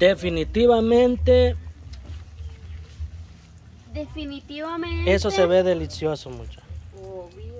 Definitivamente Definitivamente. eso se ve delicioso mucho. Obvio.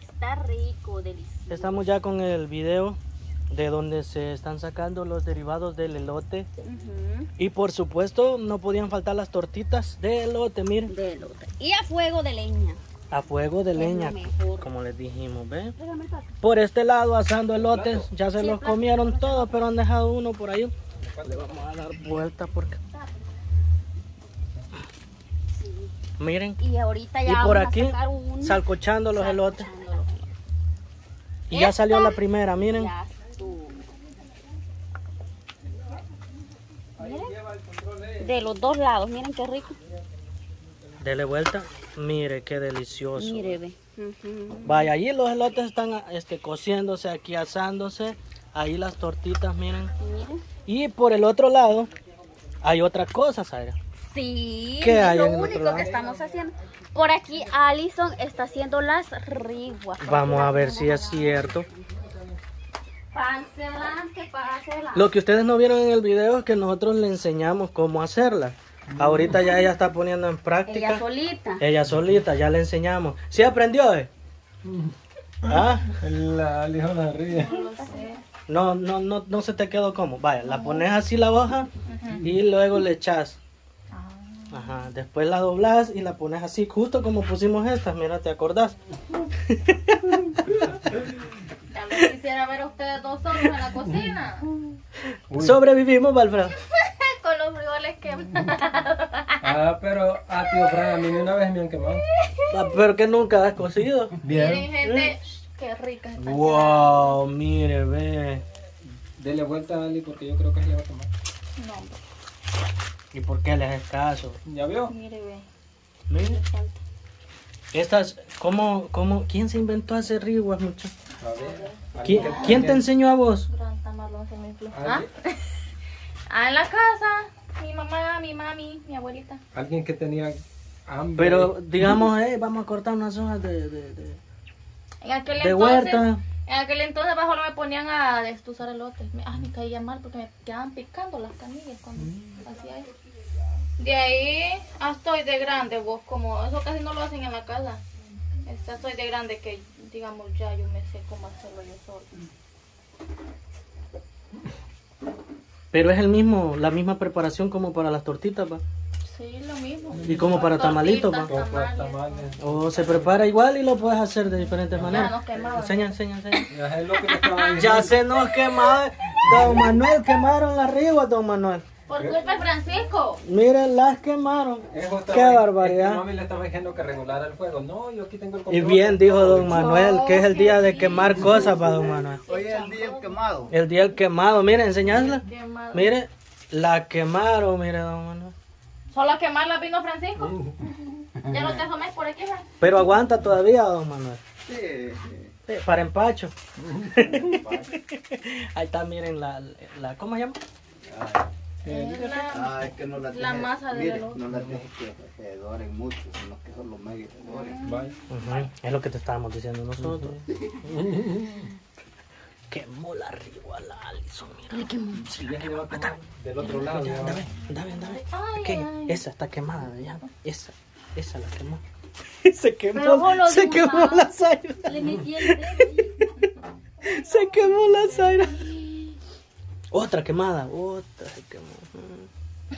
Está rico, delicioso. Estamos ya con el video de donde se están sacando los derivados del elote. Y por supuesto no podían faltar las tortitas de elote, miren. de elote. Y a fuego de leña. A fuego de Es leña, como les dijimos, ¿ve? Pégame el plato. Por este lado asando elotes, ya se los comieron todos, pero han dejado uno por ahí. Le vamos a dar vuelta porque miren, Y ahorita ya y por aquí un... salcochando los elotes. Y ya salió la primera, miren. Ya estuvo. Miren. De los dos lados, miren qué rico. Dele vuelta. Mire qué delicioso. Mire, ve. Vaya, allí los elotes están este, cociéndose, aquí asándose. Ahí las tortitas, miren. Miren. Y por el otro lado hay otra cosa, Zaira. Sí, ¿Qué hay lo en el otro único lado? que estamos haciendo. Por aquí Alison está haciendo las riguas. Vamos a ver si es cierto. Pase adelante, pase adelante. Lo que ustedes no vieron en el video es que nosotros le enseñamos cómo hacerla. Ahorita ya ella está poniendo en práctica. Ella solita. Ella solita, ya le enseñamos. ¿Sí aprendió? eh? ¿Ah? La la ríe. No, no, no, no se te quedó como. Vaya, la pones así la hoja y luego le echas. Ajá, después la doblas y la pones así, justo como pusimos estas, mira, ¿te acordás? Me quisiera ver a ustedes dos solos en la cocina. Uy. Sobrevivimos, Valfredo. Con los frijoles quemados. Ah, pero a tío Fran, a mí ni una vez me han quemado. Ah, Pero que nunca has cocido. Bien. Miren, gente. Qué rica está. Wow, mire, ve. Dele vuelta a Ali porque yo creo que se le va a quemar. No, hombre. ¿Y por qué le haces caso? ¿Ya vio? Mire, ve. Mire. Falta. Estas, ¿cómo, cómo, quién se inventó a hacer riguas, mucho? A ver. ¿Quién, ¿Alguien- quién te enseñó a vos? Gran tamalón se me infló. ¿Ah? ah, en la casa. Mi mamá, mi mami, mi abuelita. Alguien que tenía hambre. Pero digamos, eh, vamos a cortar unas hojas de, de, de, En aquel de entonces. huerta. En aquel entonces bajo no me ponían a destusar elotes. Ah, me caía mal porque me quedaban picando las canillas cuando hacía eso. De ahí hasta hoy de grande, vos como eso casi no lo hacen en la casa. Hasta estoy de grande que digamos ya yo me sé cómo hacerlo yo solo. Pero es el mismo, la misma preparación como para las tortitas, ¿va? Sí, lo mismo. Y como para tamales. tamales. O se prepara igual y lo puedes hacer de diferentes maneras. nos quemaban. Enseña, enseña, enseña. Ya es lo que le estaba diciendo. Ya se nos quemaron. Don Manuel, quemaron las riguas, don Manuel. Por culpa de Francisco. Miren, las quemaron. Estaba- Qué es que barbaridad. mami le estaba diciendo que regulara el fuego. No, yo aquí tengo el Y bien dijo don Manuel que es el día de quemar cosas para don Manuel. Hoy es el día quemado. El día del quemado, miren, enseñadla. Mire, la quemaron, mire, don Manuel. Solo a quemarla vino Francisco. Ya no te asomes por aquí, ¿verdad? Pero aguanta todavía, don Manuel. Sí, sí. Sí, para empacho. Ahí está, miren, la, la ¿cómo se llama? Es la- Ah, es que no la La masa del mire, elote. No la dejes que se doren mucho, sino que solo medio se doren. Vaya. Ujú, Es lo que te estábamos diciendo nosotros. Quemó la rigua la Alison, mira. Y ya se va a quemar del otro lado. Ya, ya anda, va. ve, anda, ve, anda, ve. Ay, Aquella, ay. esa está quemada, ya. Esa, esa la quemó. se quemó, se quemó la zaira. Le metí el dedo. Se quemó la zaira. Otra quemada, otra se quemó. Mm.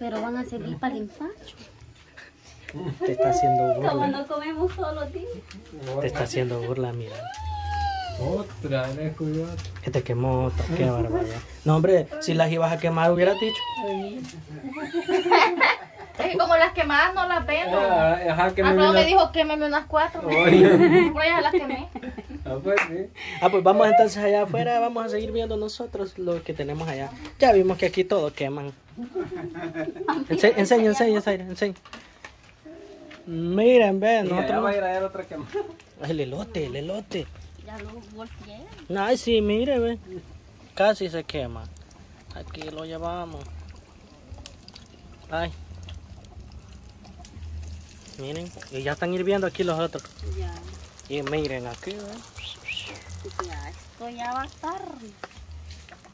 Pero van a servir para el empacho. Te está haciendo Como burla. no comemos todos los días. Te está haciendo burla, mira. Otra, le cuidado. Que te quemó otra, qué barbaridad. No, hombre, si las ibas a quemar hubieras dicho. Es que como las quemadas no las vendo. Ah, Ajá, que me vino. dijo quémeme unas cuatro. Oye. Por ellas las quemé. Ah, pues sí. Ah, pues vamos entonces allá afuera, vamos a seguir viendo nosotros lo que tenemos allá. Ya vimos que aquí todo queman. Ense- enseña, enseña, Zaira, enseña. Miren, ven, nosotros... va a ir a ver otra que El elote, el elote. Ya lo golpeé. Ay, sí, mire, ve. Casi se quema. Aquí lo llevamos. Ay. Miren, y ya están hirviendo aquí los otros. Ya, Y miren aquí, ve. ya, esto ya va a estar.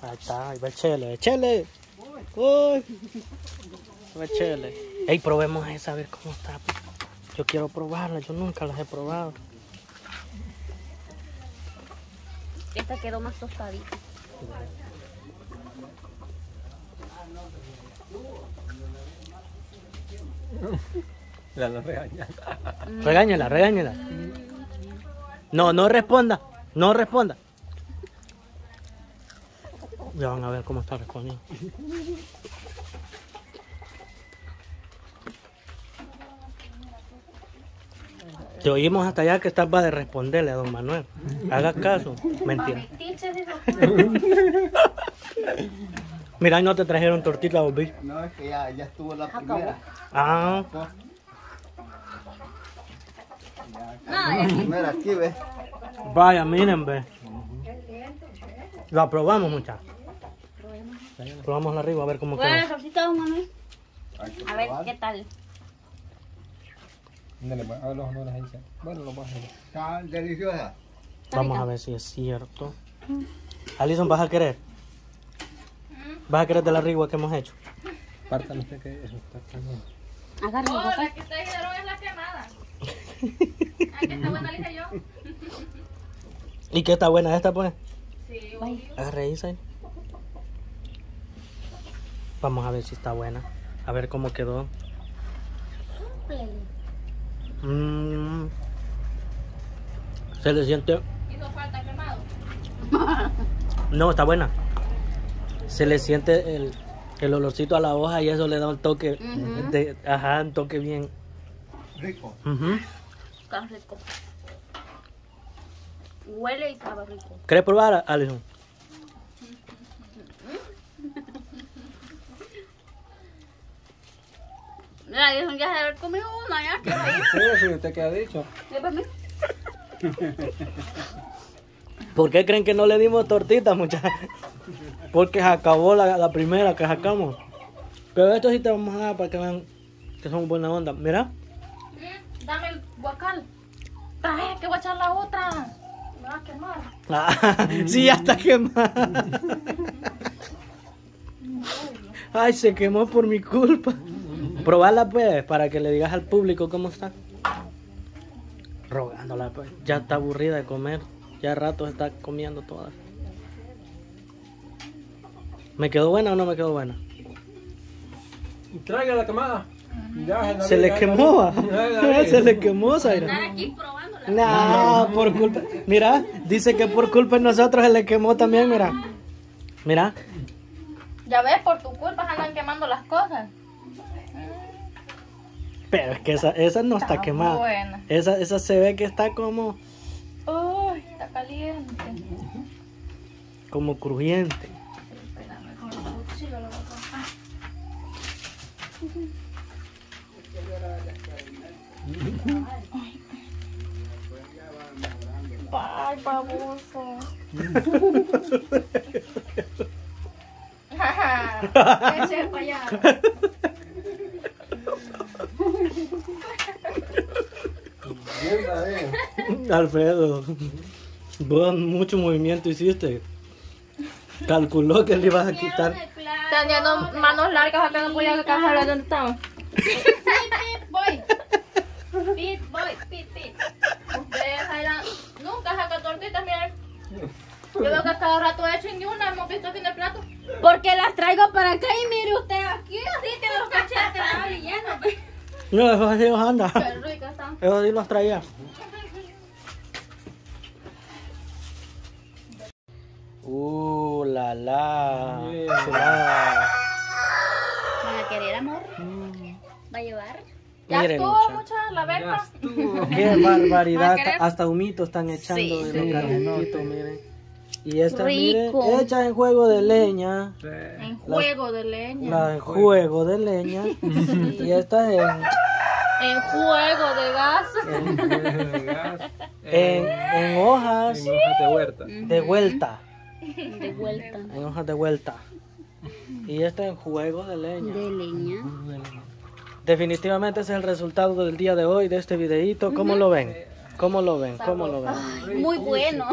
Ahí está, ahí va el chele, chele. Uy. Va el chele. Ey, probemos esa a ver cómo está. Yo quiero probarla, yo nunca las he probado. Esta quedó más tostadita. La no regaña. Regáñela, regáñela. No, no responda, no responda. Ya van a ver cómo está respondiendo. Te oímos hasta allá que estaba de responderle a don Manuel. Haga caso. Mentira. Mira, no te trajeron tortita, Bobby. No, es que ya, ya estuvo la primera. Ah, La primera aquí, ¿ves? vaya, miren, ve. La probamos, muchachos. Probamos la arriba a ver cómo Bueno, queda. don Manuel. A ver. ¿qué tal? Dale, pues, haga los honores ahí. sí. Bueno, lo más Está deliciosa. Vamos a ver si es cierto. Alison, ¿vas a querer? ¿Vas a querer de la rigua que hemos hecho? Pártalo usted que eso está caliente. Agarra Oh, la que ustedes dijeron es la quemada. Ay, que está buena, dije yo. ¿Y qué está buena esta, pues? Sí, Vaya. Agarre ahí. Vamos a ver si está buena. A ver cómo quedó. Mm. Se le siente... hizo falta quemado. No, está buena. Se le siente el, el olorcito a la hoja y eso le da un toque... De, ajá, un toque bien... Rico. Ujú. Está rico. Huele y sabe rico. ¿Quieres probar, Alison? Mira, eso ya se haber comido una, ya. Sí, sí, usted que ha dicho. ¿Por qué creen que no le dimos tortitas, muchachos? Porque se acabó la, la primera que sacamos. Pero esto sí te vamos a dar para que vean que son buena onda. Mira. Mm, Dame el guacal. Traje que voy a echar la otra. Me va a quemar. Ah, sí, ya está quemada. Ay, se quemó por mi culpa. Probarla pues, para que le digas al público cómo está. Rogándola pues. Ya está aburrida de comer. Ya rato está comiendo todas. ¿Me quedó buena o no me quedó buena? Traiga la quemada. Ya, Se le quemó. Se le quemó, Zaira. Aquí probándola. No, por culpa. Mira, dice que por culpa de nosotros se le quemó también, mira. Mira. Ya ves, por tu culpa andan quemando las cosas. Pero es que esa, esa no está Está quemada. buena. Esa, esa se ve que está como, Uy, está caliente. como crujiente. Espérame, con el cuchillo lo voy a. Ay, baboso. Eche para allá. Bien, está bien. Alfredo, vos mucho movimiento hiciste. Calculó que le ibas a quitar. Teniendo manos largas acá no podía alcanzar a donde estaba. Voy. Pit, voy, pit, pit. Ustedes Jaira, nunca sacan tortitas, miren. Yo veo que a cada rato he hecho y ni una hemos visto aquí en el plato. Porque las traigo para acá y mire usted aquí, así tiene los cachetes así llenos. pues. No, eso así los anda. Qué están. Eso sí los traía. Uh, la la. Bien. Chulada. ¿Van a querer amor? ¿Va a llevar? Ya Miren, estuvo mucha la. Qué barbaridad. Hasta humito están echando Sí. de lo Sí. miren. Y esta, miren, Rico. hecha en juego de leña. Sí. En juego de leña. La en juego de leña. y esta en, En juego de gas. En gas. en, en hojas En hojas de huerta. de vuelta. De vuelta. En hojas de vuelta. Y esta en juego de leña. De leña. Definitivamente ese es el resultado del día de hoy de este videito. ¿Cómo lo ven? ¿Cómo lo ven? ¿Cómo lo ven? Muy bueno.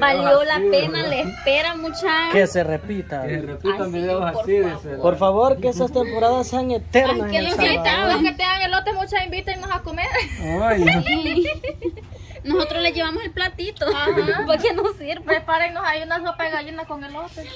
Valió la así, pena, ¿verdad? le espera mucha. Que se repita. Que se repitan videos por así, favor. dice. Por favor, que esas temporadas sean eternas Ay, que. Los que tengan elote, muchas invítenos a comer. Ay, Nosotros le llevamos el platito. Ajá. Porque nos sirve. Prepárennos ahí una sopa de gallina con elote.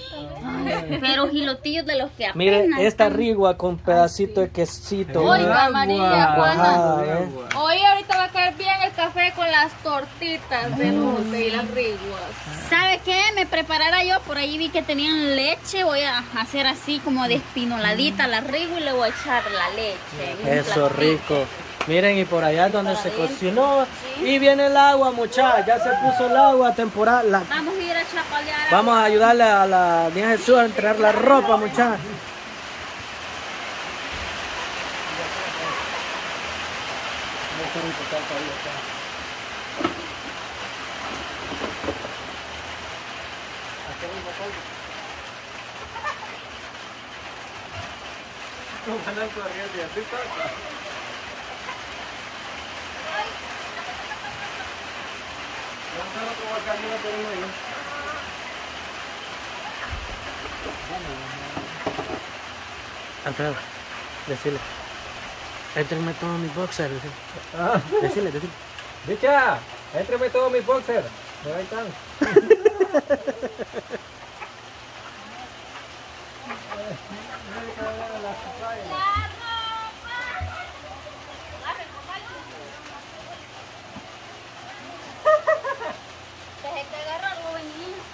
también. Pero gilotillos de los que apenas. Mire, esta están- rigua con pedacito de quesito. Oiga, agua. María, Juana. ¿eh? Hoy ahorita va a caer bien el café con las tortitas de elote y las riguas. ¿Sabe qué? Me preparara yo, por ahí vi que tenían leche, voy a hacer así como de espinoladita la rigo y le voy a echar la leche. Eso platito. rico. Miren, y por allá es donde se adentro. cocinó. Y viene el agua, muchachos. Ya se puso el agua temporal. La- Vamos a ir a chapalear. Vamos a ayudarle a la niña Jesús a entregar la ropa, muchachos. Alfredo, decirle. Éntrenme todos mis boxers. decile. Ah, Decirle, decirle. Bicha, éntreme todo mi boxer. Ahí están.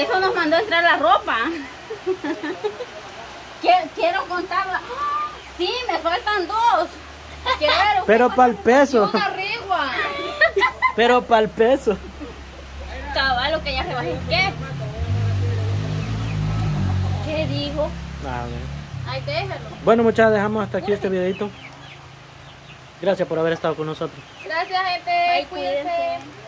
eso nos mandó a entrar la ropa. Quiero, contarla. Sí, me faltan dos. Quiero. Pero para el peso. Una rigua. Pero para el peso. Caballo que ya se bajé. ¿Qué? ¿Qué dijo? Bueno. Ay, déjalo. Bueno, muchachos, dejamos hasta aquí este videito. Gracias por haber estado con nosotros. Gracias, gente. Bye, Cuídense. cuídense.